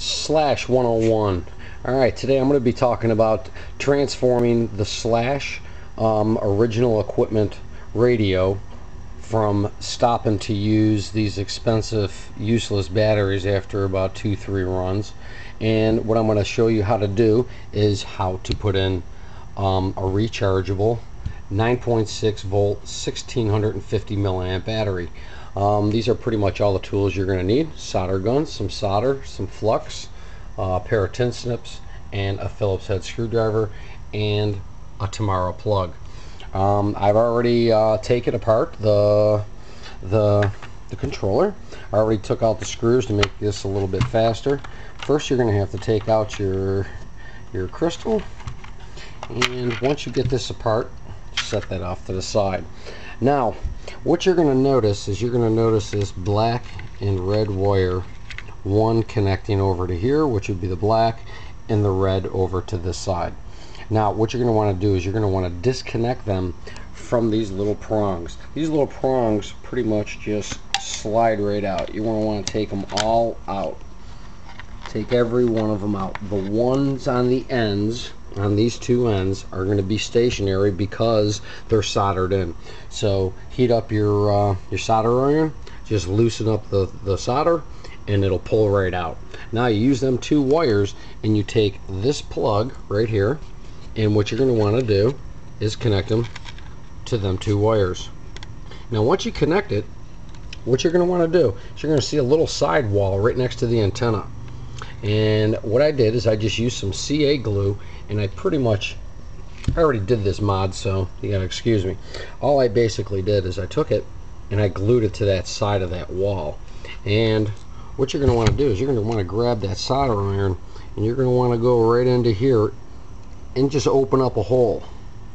Slash 101. Alright, today I'm going to be talking about transforming the Slash um, original equipment radio from stopping to use these expensive useless batteries after about two three runs and what I'm going to show you how to do is how to put in um, a rechargeable 9.6 volt 1650 milliamp battery um, these are pretty much all the tools you're going to need solder guns some solder some flux uh, a pair of tin snips and a Phillips head screwdriver and a Tamiya plug um, I've already uh, taken apart the the the controller. I already took out the screws to make this a little bit faster. First you're going to have to take out your your crystal and once you get this apart set that off to the side. Now what you're going to notice is you're going to notice this black and red wire one connecting over to here which would be the black and the red over to this side. Now what you're going to want to do is you're going to want to disconnect them from these little prongs. These little prongs pretty much just slide right out. You want to want to take them all out. Take every one of them out. The ones on the ends, on these two ends, are going to be stationary because they're soldered in. So heat up your uh, your solder iron, just loosen up the, the solder, and it'll pull right out. Now you use them two wires and you take this plug right here and what you're going to want to do is connect them to them two wires now once you connect it what you're going to want to do is you're going to see a little side wall right next to the antenna and what I did is I just used some CA glue and I pretty much I already did this mod so you gotta excuse me. All I basically did is I took it and I glued it to that side of that wall. And what you're to want to do is you're to want to grab that solder iron and you're to want to go right into here and just open up a hole.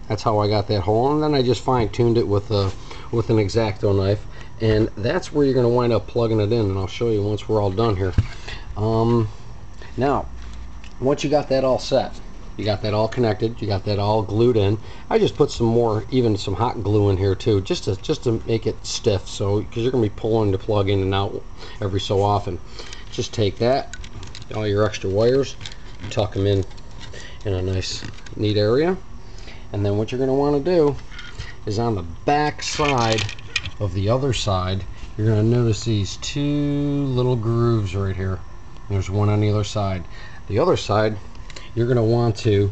That's how I got that hole. And then I just fine-tuned it with a with an X-Acto knife. And that's where you're to wind up plugging it in and I'll show you once we're all done here. Um, now once you got that all set you got that all connected. You got that all glued in. I just put some more even some hot glue in here too just to just to make it stiff. So because you're gonna be pulling the plug in and out every so often. Just take that all your extra wires tuck them in in a nice neat area. And then what you're going to want to do is on the back side of the other side you're going to notice these two little grooves right here. There's one on the other side. The other side you're going to want to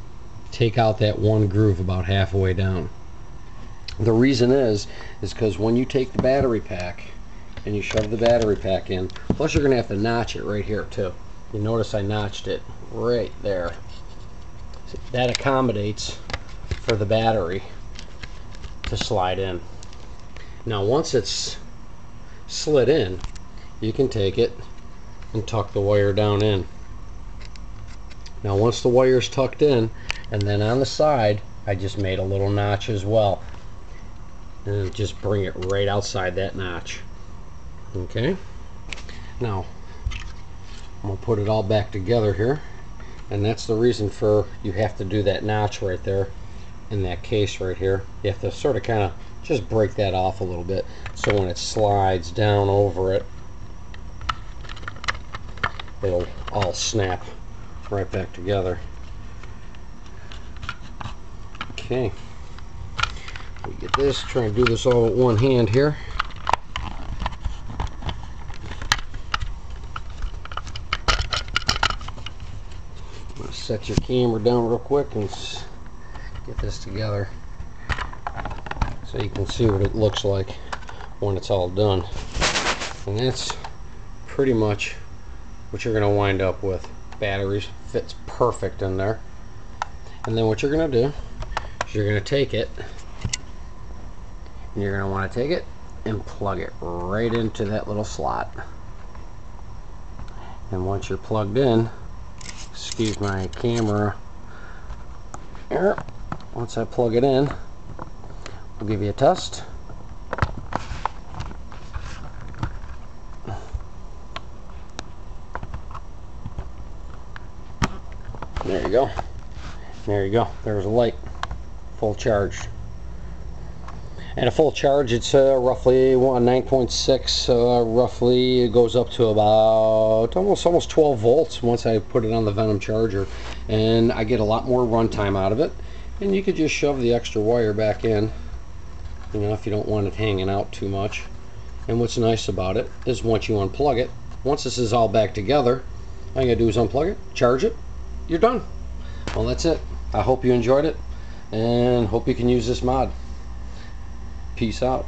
take out that one groove about halfway down the reason is is because when you take the battery pack and you shove the battery pack in plus you're going to have to notch it right here too you notice I notched it right there that accommodates for the battery to slide in. Now once it's slid in, you can take it and tuck the wire down in. Now once the wire is tucked in, and then on the side, I just made a little notch as well. And just bring it right outside that notch. Okay? Now, I'm going to put it all back together here and that's the reason for you have to do that notch right there in that case right here you have to sort of kind of just break that off a little bit so when it slides down over it it'll all snap right back together. Okay. We get this try and do this all with one hand here. I'm Gonna set your camera down real quick and get this together so you can see what it looks like when it's all done. And that's pretty much what you're going to wind up with batteries fits perfect in there. And then what you're to do is you're to take it and you're to want to take it and plug it right into that little slot. And once you're plugged in excuse my camera here once I plug it in I'll give you a test there you go. There you go. There's a light. Full charged and a full charge it's uh, roughly one 9.6 uh, roughly it goes up to about almost almost 12 volts once I put it on the Venom charger. And I get a lot more runtime out of it. And you could just shove the extra wire back in you know if you don't want it hanging out too much. And what's nice about it is once you unplug it once this is all back together all you gotta do is unplug it charge it you're done. Well that's it. I hope you enjoyed it and hope you can use this mod. Peace out